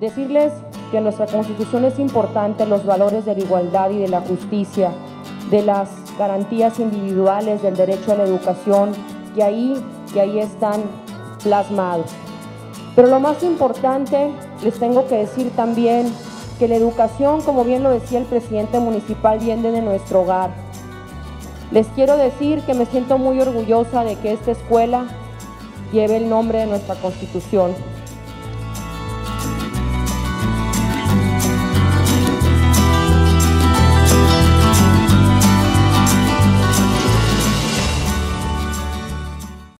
decirles que en nuestra Constitución es importante los valores de la igualdad y de la justicia, de las garantías individuales del derecho a la educación, que ahí, que ahí están plasmados. Pero lo más importante, les tengo que decir también que la educación, como bien lo decía el presidente municipal, viene de nuestro hogar. Les quiero decir que me siento muy orgullosa de que esta escuela lleve el nombre de nuestra Constitución.